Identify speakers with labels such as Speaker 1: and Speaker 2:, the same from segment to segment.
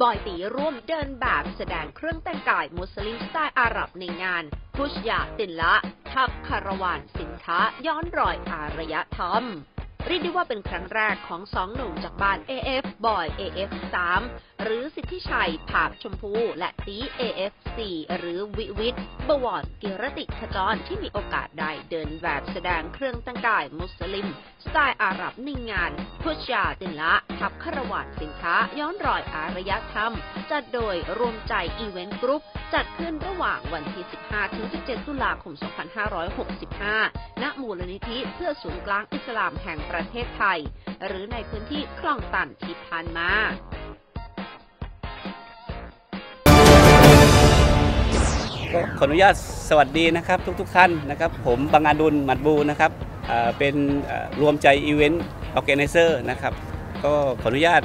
Speaker 1: บอยตีร่วมเดินแบบแสดงเครื่องแต่งกายมุสลิมสไตล์อาหรับในงานฮุจญาติลละห์ ทัพคาราวานสินค้าย้อนรอยอารยธรรมเรียกได้ว่าเป็นครั้งแรกของสองหนุ่มจากบ้าน AF บอย AF 3หรือสิทธิชัย ผาบชมพู และตี AF 4หรือวิวิศน์ บวรกีรติขจรที่มีโอกาสได้เดินแบบแสดงเครื่องแต่งกายมุสลิม สไตล์อาหรับในงานพุชยาตินละ ทับคารวานสินค้าย้อนรอยอารยธรรม จัดโดยรวมใจอีเวนต์กรุ๊ป จัดขึ้นระหว่างวันที่ 15-17 ตุลาคม 2565 ณ มูลนิธิเพื่อศูนย์กลางอิสลามแห่งประเทศไทย หรือในพื้นที่คลองตันที่ผ่านมา
Speaker 2: ก็ขออนุญาตสวัสดีนะครับทุกๆท่านนะครับ ผมบังอาดุลหมัดบูนะครับเป็นรวมใจ Event Organizer นะครับ ก็ขออนุญาต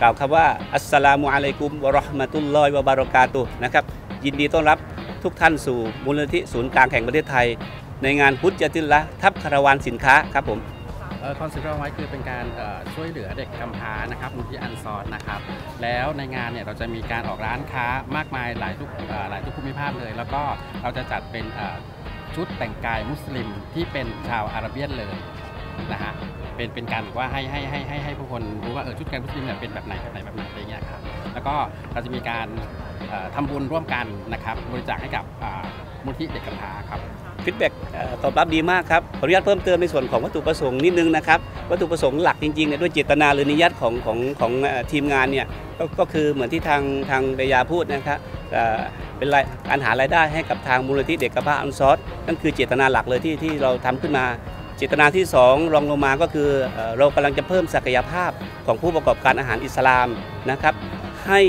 Speaker 2: กล่าวคำว่า السلام عليكم ورحمة الله وبركاته นะครับ ยินดีต้อนรับทุกท่านสู่มูลนิธิศูนย์กลางแห่งประเทศไทย ในงานฮุจญาติลละห์ทัพคาราวานสินค้าครับผม
Speaker 3: คอนเซ็ปต์เราไว้คือเป็นการช่วยเหลือเด็กกำพร้านะครับมูลนิธิอันซอนนะครับ แล้วในงานเนี่ยเราจะมีการออกร้านค้ามากมายหลายทุกหลายทุกภูมิภาคเลย แล้วก็เราจะจัดเป็นชุดแต่งกายมุสลิมที่เป็นชาว Arabian เลยนะฮะเป็นเป็นการว่าให้ให้ให้ให้ให้ผู้คนรู้ว่าเออชุดการมุสลิมเนี่ยเป็นแบบไหนแบบไหนแบบไหนอะไรเงี้ยครับแล้วก็เราจะมีการเอ่อทำบุญร่วมกันนะครับบริจาคให้กับมูลนิธิเด็กกำพร้าครับ
Speaker 2: feedback ตอบรับดีมากครับขออนุญาตเพิ่มเติมในส่วนของวัตถุประสงค์นิดนึงนะครับวัตถุประสงค์หลักจริงๆเนี่ยด้วยเจตนาหรือ نية ของของของทีมงานเนี่ยก็คือเหมือนที่ทางทางเบยาพูดนะครับเป็นรายการหารายได้ให้กับทางมูลนิธิเด็กกระพร้าอันซอสนั่นคือเจตนาหลักเลยที่ที่เราทำขึ้นมาเจตนาที่ 2 รองลงมาก็คือเอ่อเรากำลังจะเพิ่มศักยภาพของผู้ประกอบการอาหารอิสลามนะครับ ให้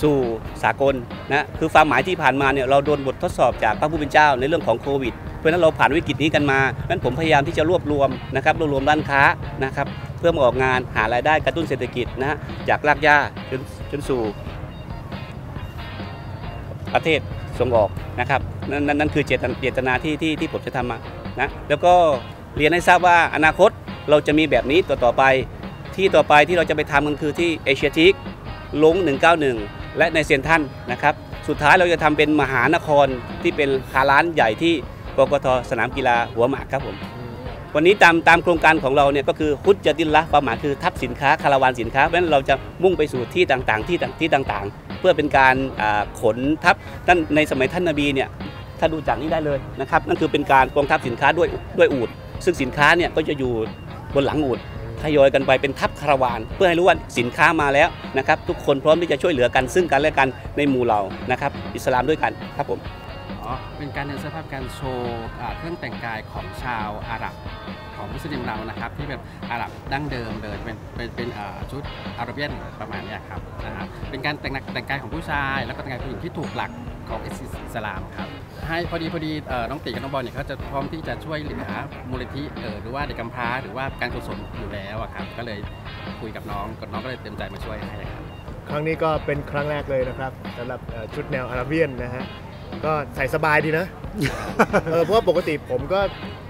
Speaker 2: สู่สากลนะคือความหมายที่ผ่านมาเนี่ยเราโดนบททดสอบจากพระผู้เป็นเจ้าในเรื่องของโควิด เพราะฉะนั้นเราผ่านวิกฤตนี้กันมาเพราะฉะนั้นผมพยายามที่จะรวบรวมนะครับรวบรวมร้านค้านะครับเพื่อมาออกงานหารายได้กระตุ้นเศรษฐกิจนะจากรากหญ้าจนจนสู่ประเทศส่งออกนะครับนั่นนั่นนั่นคือเจตนาเจตนาที่ที่ที่ผมจะทำมานะแล้วก็เรียนให้ทราบว่าอนาคตเราจะมีแบบนี้ต่อต่อไปที่ต่อไปที่เราจะไปทำกันคือที่เอเชียทิกลง 191 และในเซียนท่านนะครับ สุดท้ายเราจะทำเป็นมหานครที่เป็นคาร้านใหญ่ที่กกทสนามกีฬาหัวหมากครับผมวันนี้ตามตามโครงการของเราเนี่ยก็คือฮุดจตินละความหมายคือทับสินค้าคาราวานสินค้าเพราะฉะนั้นเราจะมุ่งไปสู่ที่ต่างๆ ที่ต่างที่ต่างๆ เพื่อเป็นการขนทับท่านในสมัยท่านนบีเนี่ยถ้าดูจากนี้ได้เลยนะครับนั่นคือเป็นการกองทัพสินค้าด้วยด้วยอูดซึ่งสินค้าเนี่ยก็จะอยู่บนหลังอูด ทยอยกันไปเป็นทัพคาราวาน เพื่อให้รู้ว่าสินค้ามาแล้วนะครับ ทุกคนพร้อมที่จะช่วยเหลือกันซึ่งกันและกันในหมู่เรานะครับ อิสลามด้วยกันครับผม
Speaker 3: อ๋อเป็นการเดินสื้อผ้าการโชว์เครื่องแต่งกายของชาวอาหรับของมุสลิมเรานะครับ ที่เป็นอาหรับดั้งเดิมเลยเป็นเป็นเป็นชุดอาหรับเบียนประมาณนี้ครับนะครับเป็นการแต่งแต่งกายของผู้ชาย แล้วก็แต่งกายผู้หญิงที่ถูกหลักของอิสลามครับ ให้พอดีพอดีเอ่อน้องตีกับน้องบอลเนี่ยเขาจะพร้อมที่จะช่วยเหลือมูลนิธิเออหรือว่าเด็กกำพร้าหรือว่าการกุศลอยู่แล้วอะครับก็เลยคุยกับน้องกับน้องก็เลยเต็มใจมาช่วยให้ครับ
Speaker 4: ครั้งนี้ก็เป็นครั้งแรกเลยนะครับสำหรับเอ่อชุดแนวอาราเบียนนะฮะก็ใส่สบายดีนะเออเพราะว่าปกติผมก็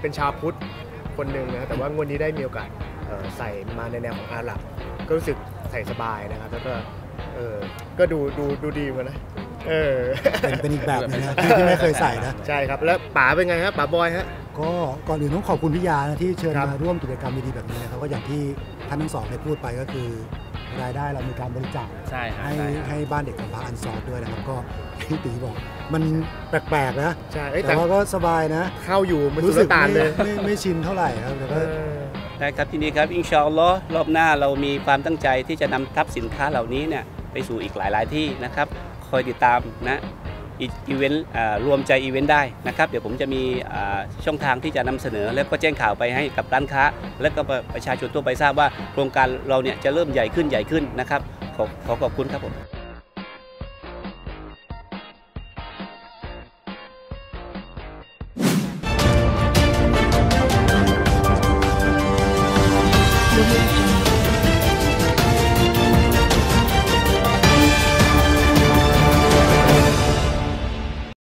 Speaker 4: เป็นชาวพุทธคนหนึ่งนะแต่ว่างวดนี้ได้มีโอกาสเอ่อใส่มาในแนวของอาหรับ ก็รู้สึกใส่สบายนะครับแล้วก็เออก็ดูดูดูดีเหมือนกันนะ เออ
Speaker 5: เป็นเป็นอีกแบบหนึงนะที่ที่ไม่เคยใส่นะ
Speaker 4: ใช่ครับแล้วป๋าเป็นไงฮะป๋าบอยฮะ
Speaker 5: ก็ก่อนอื่นต้องขอบคุณพี่ยานะที่เชิญ
Speaker 4: ครับ
Speaker 5: มาร่วมกิจกรรมดีๆแบบนี้นะครับก็อย่างที่ท่านทั้งสองได้พูดไปก็คือรายได้เรามีการบริจาค
Speaker 3: ใช่ครับ
Speaker 5: ให้
Speaker 3: ใช่ครับ
Speaker 5: ให้บ้านเด็กกำพร้าอันซอดด้วยนะครับก็ที่ตีบอก มันแปลกๆนะ
Speaker 4: ใช่เอ้ย
Speaker 5: แต่
Speaker 4: แต่
Speaker 5: ว่าก็สบายนะ
Speaker 4: เข้าอยู่เหมันสุ
Speaker 5: รู้
Speaker 4: ล
Speaker 5: สึก
Speaker 4: ต่าน
Speaker 5: ไม่
Speaker 4: เลย
Speaker 5: ไม่ไม่ชินเท่าไหร่ครับแต่
Speaker 4: เอ
Speaker 5: ก็
Speaker 4: อ
Speaker 2: ได้ครับทีนี้ครับอินชาอัลลอฮ์รอบหน้าเรามีความตั้งใจที่จะนำทัพสินค้าเหล่านี้เนี่ยไปสู่อีกหลาย ๆ ที่นะครับค คอยติดตามนะอีเวนต์รวมใจอีเวนต์ได้นะครับ เดี๋ยวผมจะมีช่องทางที่จะนำเสนอ แล้วก็แจ้งข่าวไปให้กับร้านค้า และก็ประชาชนทั่วไปทราบว่าโครงการเราเนี่ยจะเริ่มใหญ่ขึ้นใหญ่ขึ้นนะครับ ขอขอขอบคุณครับผม